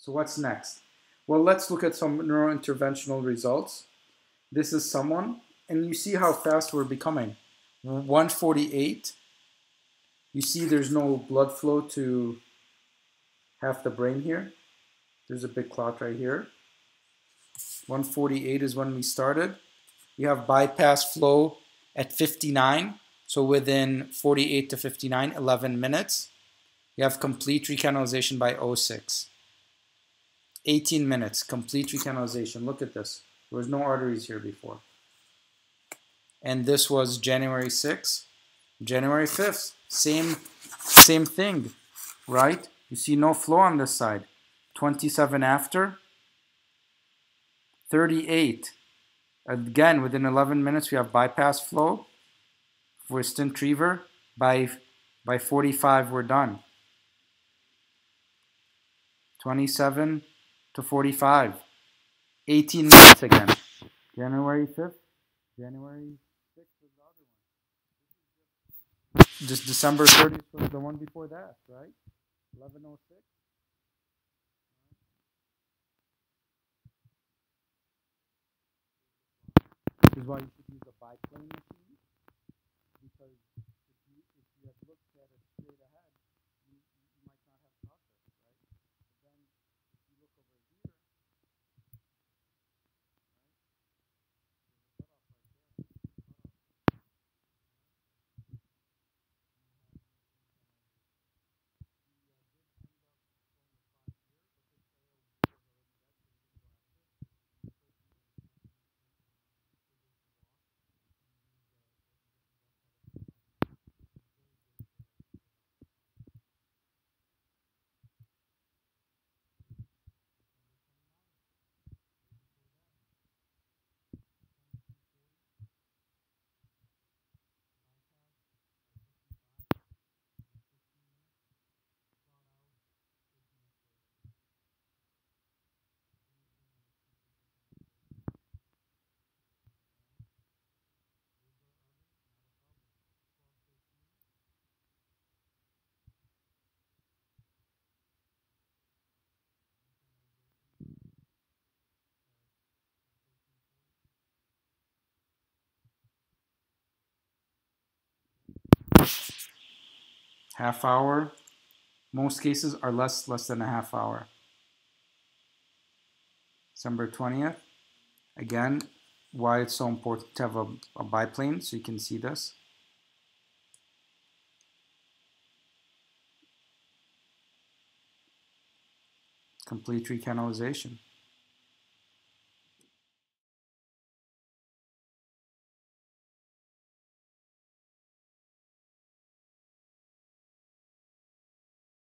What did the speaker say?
So what's next? Well, let's look at some neurointerventional results. This is someone, and you see how fast we're becoming. 148. You see there's no blood flow to half the brain here. There's a big clot right here. 148 is when we started. You have bypass flow at 59, so within 48 to 59, 11 minutes. You have complete recanalization by 06. 18 minutes, complete recanalization. Look at this. There was no arteries here before. And this was January 6th. January 5th, same, same thing, right? You see no flow on this side. 27 after. 38. Again, within 11 minutes, we have bypass flow for stentriever. By, by 45, we're done. 27 to 45. 18 minutes again. January 5th, January 6th was the other one. Just December 30th was the one before that, right? 1106. This is why you should use a biplane machine because if you if you have looked at it straight ahead, you, half hour. Most cases are less less than a half hour. December 20th. Again, why it's so important to have a, a biplane so you can see this. Complete recanalization.